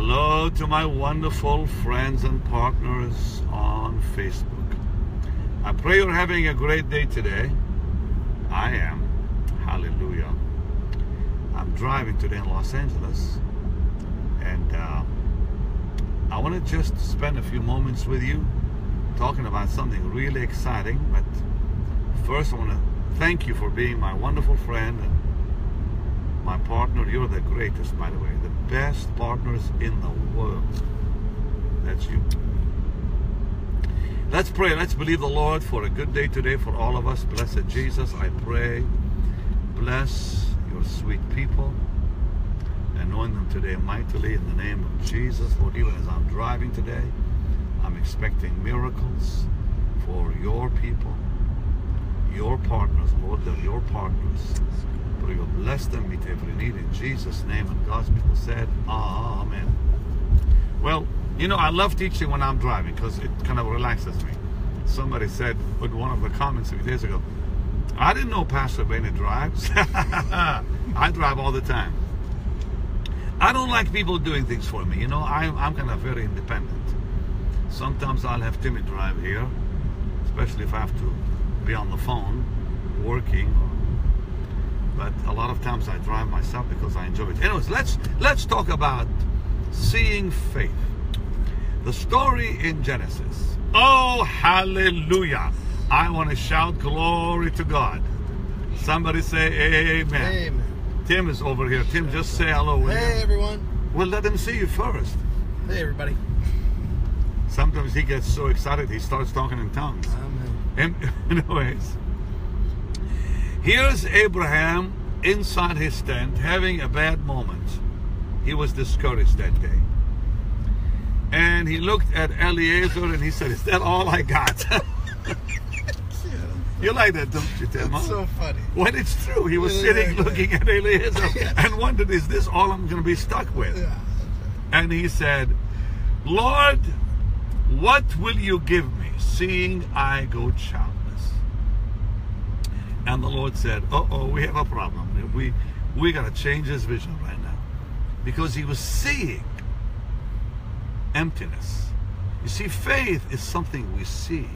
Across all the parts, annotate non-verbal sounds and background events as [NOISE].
Hello to my wonderful friends and partners on Facebook. I pray you're having a great day today. I am. Hallelujah. I'm driving today in Los Angeles and uh, I want to just spend a few moments with you talking about something really exciting. But first, I want to thank you for being my wonderful friend and my partner. You're the greatest, by the way, best partners in the world. That's you. Let's pray. Let's believe the Lord for a good day today for all of us. Blessed Jesus, I pray. Bless your sweet people. Anoint them today mightily in the name of Jesus. Lord, even as I'm driving today, I'm expecting miracles for your people, your partners, Lord, they're your partners. Bless them, meet every need in Jesus' name. And God's people said, Amen. Well, you know, I love teaching when I'm driving because it kind of relaxes me. Somebody said with one of the comments a few days ago, I didn't know Pastor Benny drives. [LAUGHS] I drive all the time. I don't like people doing things for me. You know, I'm, I'm kind of very independent. Sometimes I'll have Timmy drive here, especially if I have to be on the phone working. But a lot of times I drive myself because I enjoy it. Anyways, let's let's talk about seeing faith. The story in Genesis. Oh, hallelujah. I want to shout glory to God. Somebody say amen. Amen. Tim is over here. Tim, just say hello. Hey everyone. Well, let him see you first. Hey everybody. Sometimes he gets so excited he starts talking in tongues. Amen. And [LAUGHS] anyways, here's Abraham inside his tent having a bad moment. He was discouraged that day. And he looked at Eliezer and he said, Is that all I got? [LAUGHS] you like that, don't you, Tim? That's so funny. When it's true, he was Yeah, sitting yeah. looking at Eliezer and wondered, Is this all I'm going to be stuck with? Yeah. And he said, Lord, what will you give me, seeing I go childless? And the Lord said, Uh oh, we have a problem. We we gotta change his vision right now. Because he was seeing emptiness. You see, faith is something we see.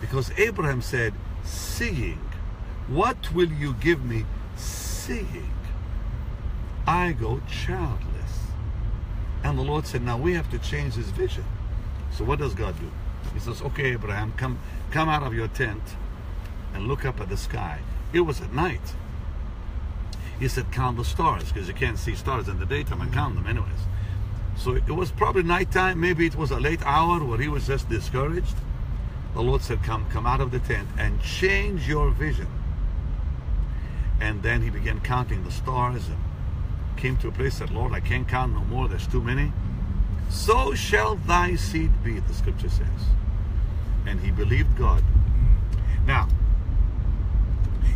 Because Abraham said, Seeing, what will you give me, seeing I go childless? And the Lord said, Now we have to change his vision. So what does God do? He says, Okay, Abraham, come come out of your tent and look up at the sky. It was at night. He said, Count the stars, because you can't see stars in the daytime and count them anyways. So it was probably nighttime, maybe it was a late hour where he was just discouraged. The Lord said, Come, come out of the tent and change your vision. And then he began counting the stars and came to a place that, Lord, I can't count no more, there's too many. So shall thy seed be, the scripture says. And he believed God. Now,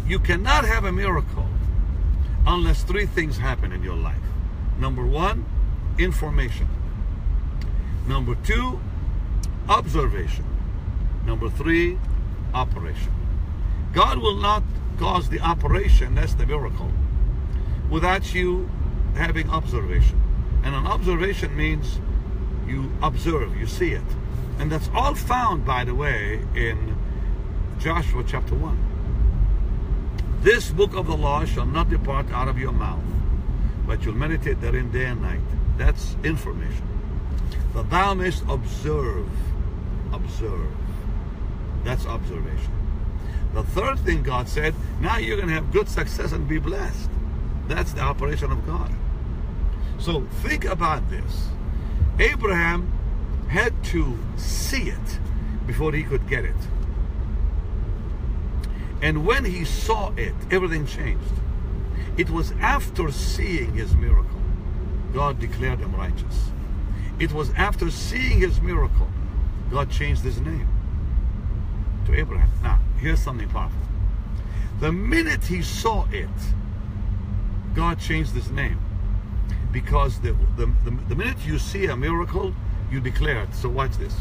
you cannot have a miracle unless three things happen in your life. Number one, information. Number two, observation. Number three, operation. God will not cause the operation, that's the miracle, without you having observation. And an observation means you observe, you see it. And that's all found, by the way, in Joshua chapter 1. This book of the law shall not depart out of your mouth, but you'll meditate therein day and night. That's information. That thou mayest observe. Observe. That's observation. The third thing God said, now you're going to have good success and be blessed. That's the operation of God. So think about this. Abraham had to see it before he could get it. And when he saw it, everything changed. It was after seeing his miracle, God declared him righteous. It was after seeing his miracle, God changed his name to Abraham. Now, here's something powerful. The minute he saw it, God changed his name. Because the, the, the, the minute you see a miracle, you declare it. So watch this.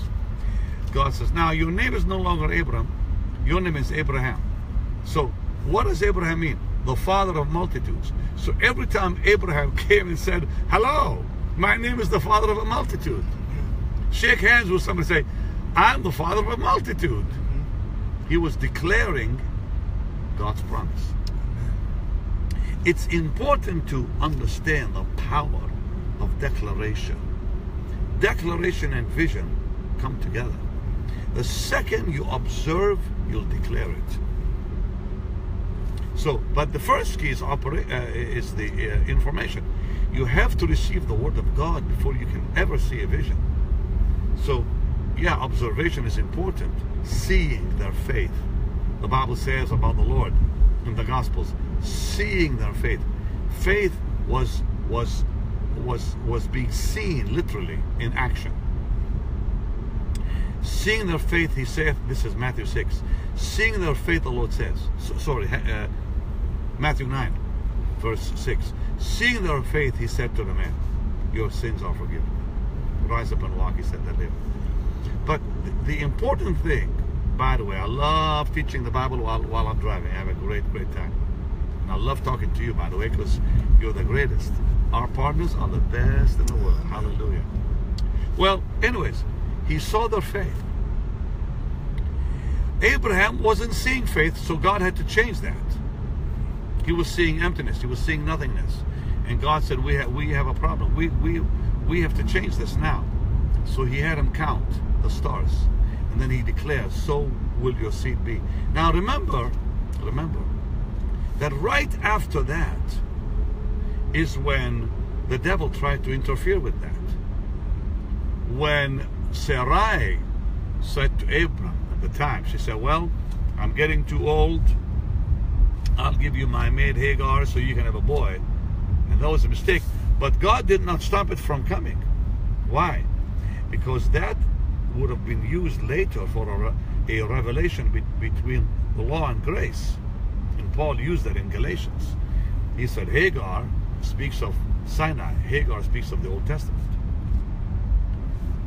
God says, Now your name is no longer Abram, your name is Abraham. So what does Abraham mean? The father of multitudes. So every time Abraham [LAUGHS] came and said, Hello, My name is the father of a multitude. Shake hands with somebody say, I'm the father of a multitude. Mm-hmm. He was declaring God's promise. It's important to understand the power of declaration. Declaration and vision come together. The second you observe, you'll declare it. So, but the first key is, opera- uh, is the uh, information. You have to receive the word of God before you can ever see a vision. So, yeah, observation is important. Seeing their faith. The Bible says about the Lord in the Gospels, seeing their faith. Faith was was was was being seen literally in action. Seeing their faith, he saith, this is Matthew 6. Seeing their faith, the Lord says, so, sorry, uh, Matthew 9, verse 6. Seeing their faith, he said to the man, Your sins are forgiven. Rise up and walk, he said that later. But the, the important thing, by the way, I love teaching the Bible while, while I'm driving. I have a great, great time. And I love talking to you, by the way, because you're the greatest. Our partners are the best in the world. Hallelujah. Well, anyways, he saw their faith. Abraham wasn't seeing faith, so God had to change that. He was seeing emptiness. He was seeing nothingness. And God said, we have, we have a problem. We, we, we have to change this now. So he had him count the stars. And then he declares, so will your seed be. Now remember, remember, that right after that is when the devil tried to interfere with that. When Sarai said to Abram the time, she said, well, I'm getting too old. I'll give you my maid Hagar so you can have a boy. And that was a mistake. But God did not stop it from coming. Why? Because that would have been used later for a, a revelation be, between the law and grace. And Paul used that in Galatians. He said Hagar speaks of Sinai. Hagar speaks of the Old Testament.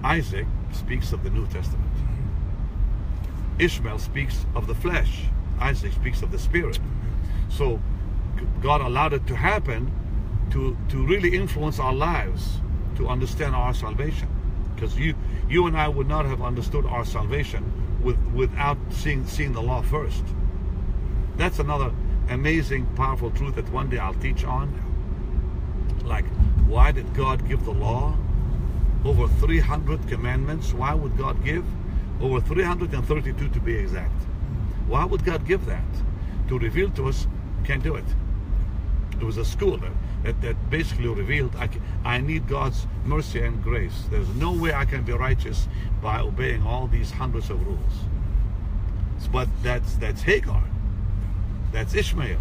Isaac speaks of the New Testament. Ishmael speaks of the flesh. Isaac speaks of the spirit. So God allowed it to happen to, to really influence our lives, to understand our salvation. Because you you and I would not have understood our salvation with, without seeing seeing the law first. That's another amazing, powerful truth that one day I'll teach on. Like, why did God give the law? Over 300 commandments. Why would God give? Over 332 to be exact. Why would God give that? To reveal to us, can't do it. It was a school that, that, that basically revealed I, can, I need God's mercy and grace. There's no way I can be righteous by obeying all these hundreds of rules. But that's that's Hagar. That's Ishmael.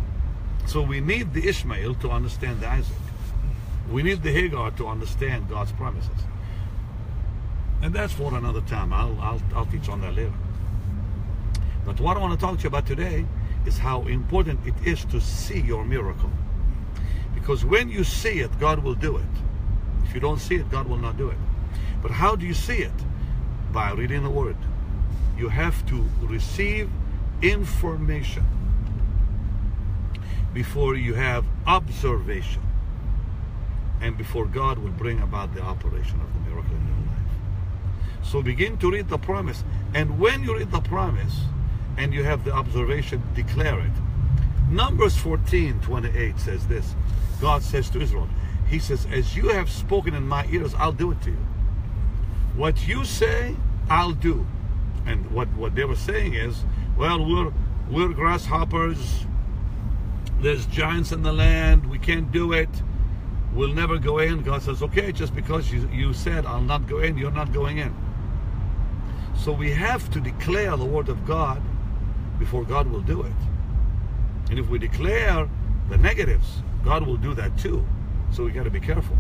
So we need the Ishmael to understand the Isaac. We need the Hagar to understand God's promises. And that's for another time. I'll, I'll, I'll teach on that later. But what I want to talk to you about today is how important it is to see your miracle. Because when you see it, God will do it. If you don't see it, God will not do it. But how do you see it? By reading the Word. You have to receive information before you have observation and before God will bring about the operation of the miracle. So begin to read the promise. And when you read the promise and you have the observation, declare it. Numbers 14, 28 says this. God says to Israel, He says, As you have spoken in my ears, I'll do it to you. What you say, I'll do. And what, what they were saying is, well, we're we're grasshoppers. There's giants in the land. We can't do it. We'll never go in. God says, okay, just because you, you said I'll not go in, you're not going in. So we have to declare the word of God before God will do it. And if we declare the negatives, God will do that too. So we got to be careful.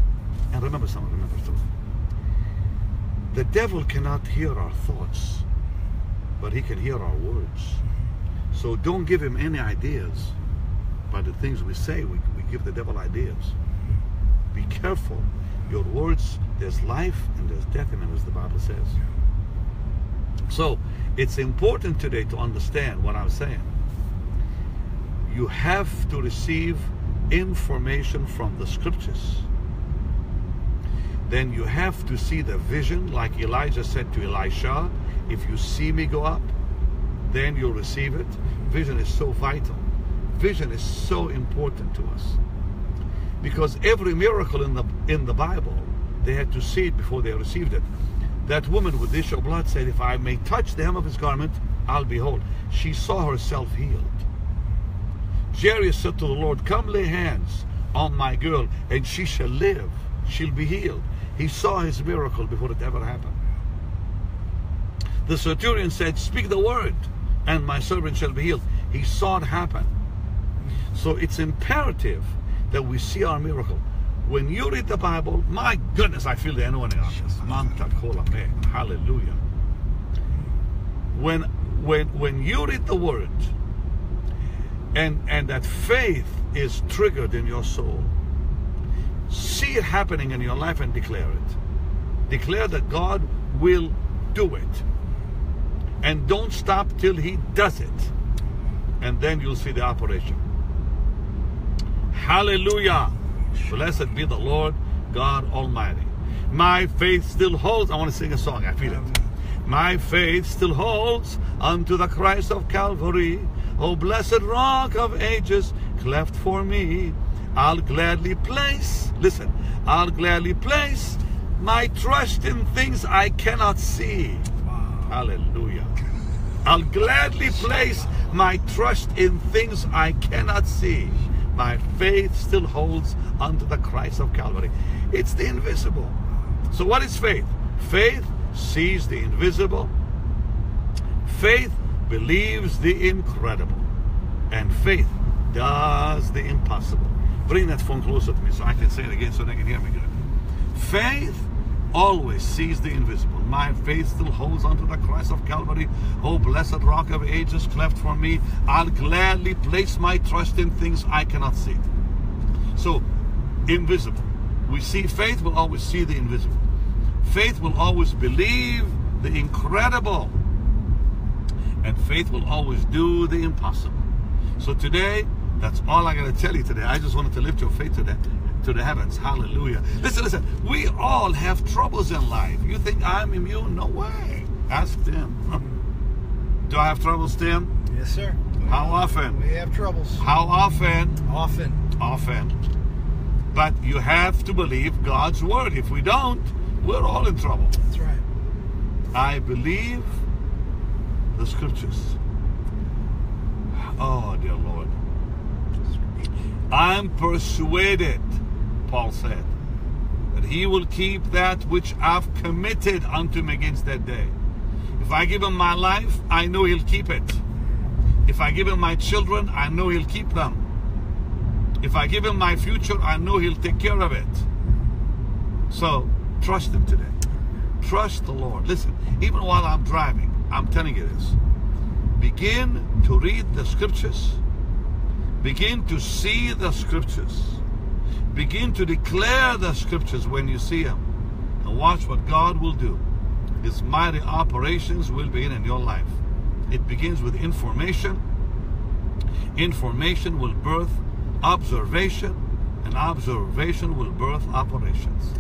And remember something, remember something. The devil cannot hear our thoughts, but he can hear our words. So don't give him any ideas by the things we say. We, we give the devil ideas. Be careful. Your words, there's life and there's death in them, as the Bible says. So it's important today to understand what I'm saying. You have to receive information from the scriptures. then you have to see the vision, like Elijah said to Elisha if you see me go up, then you'll receive it. Vision is so vital. Vision is so important to us. Because every miracle in the in the Bible, they had to see it before they received it. That woman with the issue of blood said, If I may touch the hem of his garment, I'll be whole. She saw herself healed. Jairus said to the Lord, Come lay hands on my girl, and she shall live. She'll be healed. He saw his miracle before it ever happened. The centurion said, Speak the word, and my servant shall be healed. He saw it happen. So it's imperative that we see our miracle. When you read the Bible, my goodness, I feel the anointing on this. Hallelujah. When when when you read the word and and that faith is triggered in your soul, see it happening in your life and declare it. Declare that God will do it and don't stop till he does it. And then you'll see the operation. Hallelujah. Blessed be the Lord God Almighty. My faith still holds. I want to sing a song. I feel it. My faith still holds unto the Christ of Calvary. O blessed rock of ages, cleft for me. I'll gladly place, listen, I'll gladly place my trust in things I cannot see. Hallelujah. I'll gladly place my trust in things I cannot see. My faith still holds unto the Christ of Calvary. It's the invisible. So, what is faith? Faith sees the invisible, faith believes the incredible, and faith does the impossible. Bring that phone closer to me so I can say it again so they can hear me good. Faith always sees the invisible. My faith still holds onto the Christ of Calvary. Oh, blessed rock of ages, cleft for me. I'll gladly place my trust in things I cannot see. So, invisible. We see faith will always see the invisible. Faith will always believe the incredible. And faith will always do the impossible. So today, that's all I got to tell you today. I just wanted to lift your faith today to the heavens. Hallelujah. Listen, listen. We all have troubles in life. You think I'm immune? No way. Ask them. [LAUGHS] Do I have troubles, Tim? Yes, sir. How often? We have troubles. How often? Often. Often. But you have to believe God's word. If we don't, we're all in trouble. That's right. I believe the scriptures. Oh, dear Lord. I'm persuaded, Paul said, that he will keep that which I've committed unto him against that day. If I give him my life, I know he'll keep it. If I give him my children, I know he'll keep them. If I give him my future, I know he'll take care of it. So trust him today. Trust the Lord. Listen, even while I'm driving, I'm telling you this. Begin to read the scriptures Begin to see the scriptures. Begin to declare the scriptures when you see them. And watch what God will do. His mighty operations will begin in your life. It begins with information. Information will birth observation, and observation will birth operations.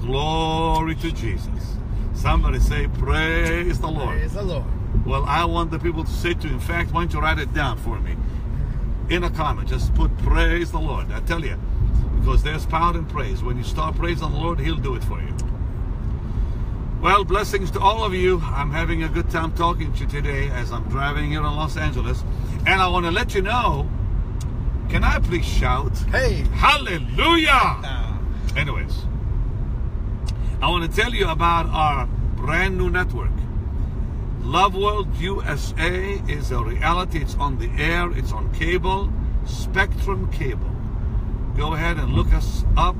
Glory to Jesus. Somebody say, Praise the Lord. Praise the Lord. Well, I want the people to say to you, in fact, why don't you write it down for me? in a comment. Just put praise the Lord. I tell you, because there's power in praise. When you start praising the Lord, He'll do it for you. Well, blessings to all of you. I'm having a good time talking to you today as I'm driving here in Los Angeles. And I want to let you know can I please shout? Hey! Hallelujah! Anyways, I want to tell you about our brand new network. Love World USA is a reality. It's on the air, it's on cable, Spectrum Cable. Go ahead and look us up,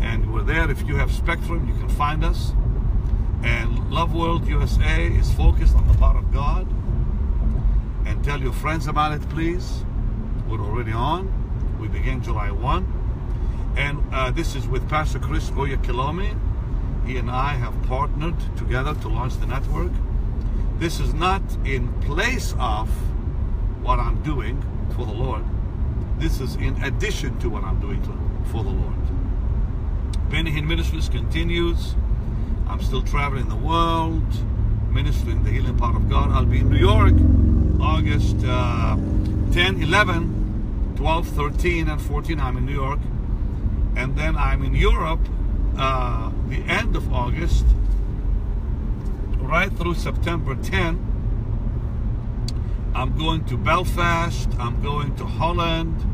and we're there. If you have Spectrum, you can find us. And Love World USA is focused on the power of God. And tell your friends about it, please. We're already on. We begin July 1. And uh, this is with Pastor Chris Oyakhilome. He and I have partnered together to launch the network. This is not in place of what I'm doing for the Lord. This is in addition to what I'm doing for the Lord. Benny Hinn Ministries continues. I'm still traveling the world, ministering the healing power of God. I'll be in New York August uh, 10, 11, 12, 13, and 14. I'm in New York. And then I'm in Europe uh, the end of August, right through September 10. I'm going to Belfast. I'm going to Holland.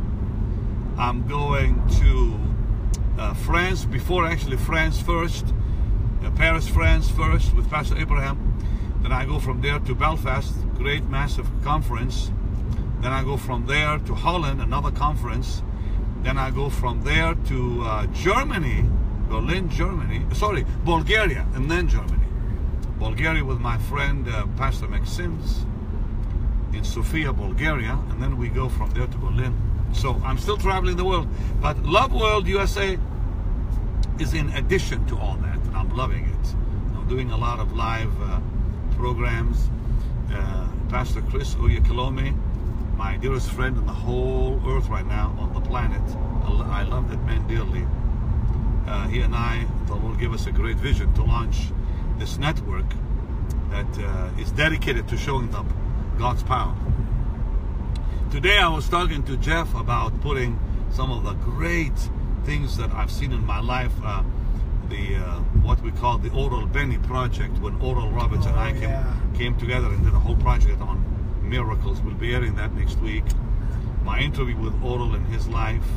I'm going to uh, France, before actually France first, uh, Paris, France first with Pastor Abraham. Then I go from there to Belfast, great massive conference. Then I go from there to Holland, another conference. Then I go from there to uh, Germany, Berlin, Germany. Sorry, Bulgaria, and then Germany. Bulgaria with my friend uh, Pastor Maxims in Sofia, Bulgaria, and then we go from there to Berlin. So I'm still traveling the world, but Love World USA is in addition to all that. I'm loving it. I'm doing a lot of live uh, programs. Uh, Pastor Chris Oyakhilome, my dearest friend in the whole earth right now on the planet. I love that man dearly. Uh, he and I, the Lord gave us a great vision to launch this network that uh, is dedicated to showing them God's power. Today I was talking to Jeff about putting some of the great things that I've seen in my life. Uh, the uh, what we call the Oral Benny project, when Oral Roberts oh, and I came, yeah. came together and did a whole project on miracles. We'll be airing that next week. My interview with Oral and his life,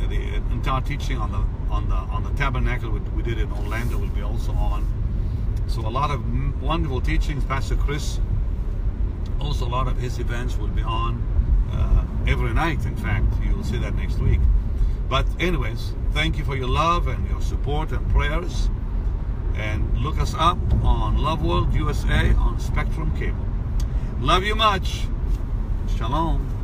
the entire teaching on the on the on the tabernacle we, we did in Orlando will be also on. So a lot of wonderful teachings. Pastor Chris, also a lot of his events will be on uh, every night. In fact, you'll see that next week. But anyways, thank you for your love and your support and prayers. And look us up on Love World USA on Spectrum Cable. Love you much. Shalom.